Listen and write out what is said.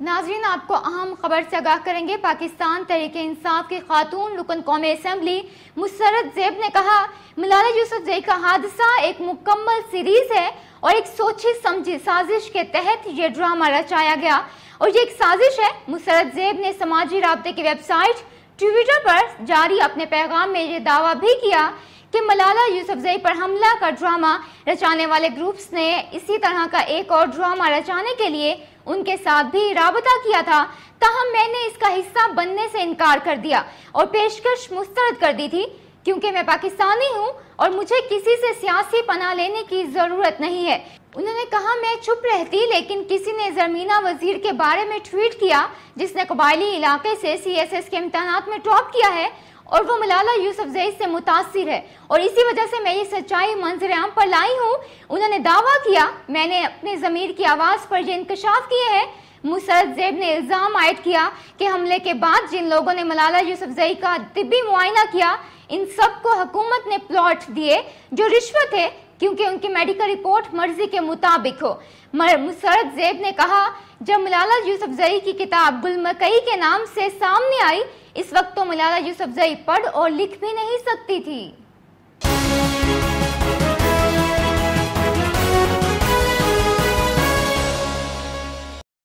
ناظرین، آپ کو اہم خبر سے آگاہ کریں گے۔ پاکستان تحریک انصاف کی خاتون رکن قومی اسمبلی مسرت زیب نے کہا، ملالہ یوسف زئی کا حادثہ ایک مکمل سیریز ہے اور ایک سوچی سمجھی سازش کے تحت یہ ڈرامہ رچایا گیا۔ اور یہ ایک سازش ہے۔ مسرت زیب نے سماجی رابطے کی ویب سائٹ ٹویٹر پر جاری اپنے پیغام میں یہ دعویٰ بھی کیا کہ ملالہ یوسف پر حملہ کا ڈرامہ رچانے والے گروپس نے اسی طرح کا ایک اور ڈرامہ رچانے کے لیے ان کے ساتھ بھی رابطہ کیا تھا، تاہم میں نے اس کا حصہ بننے سے انکار کر دیا اور پیشکش مسترد کر دی تھی، کیونکہ میں پاکستانی ہوں اور مجھے کسی سے سیاسی پناہ لینے کی ضرورت نہیں ہے۔ انہوں نے کہا، میں چھپ رہتی، لیکن کسی نے زرمینہ وزیر کے بارے میں ٹویٹ کیا، جس نے قبائلی علاقے سے سی ایس ایس کے امتحانات میں ٹاپ کیا ہے اور وہ ملالہ یوسف زئی سے متاثر ہے اور اسی وجہ سے میں یہ سچائی منظر عام پر لائی ہوں۔ انہوں نے دعویٰ کیا، میں نے اپنے ضمیر کی آواز پر یہ انکشاف کیے ہیں۔ مسرت زیب نے الزام عائد کیا کہ حملے کے بعد جن لوگوں نے ملالہ یوسف زئی کا طبی معائنہ کیا، ان سب کو حکومت نے پلاٹ دیے جو رشوت ہے، کیونکہ ان کی میڈیکل رپورٹ مرضی کے مطابق ہو۔ مسرت زیب نے کہا، جب ملالہ یوسف زئی کی کتاب گل مکئی کے نام سے سامنے آئی اس وقت تو ملالہ یوسف زئی پڑھ اور لکھ بھی نہیں سکتی تھی۔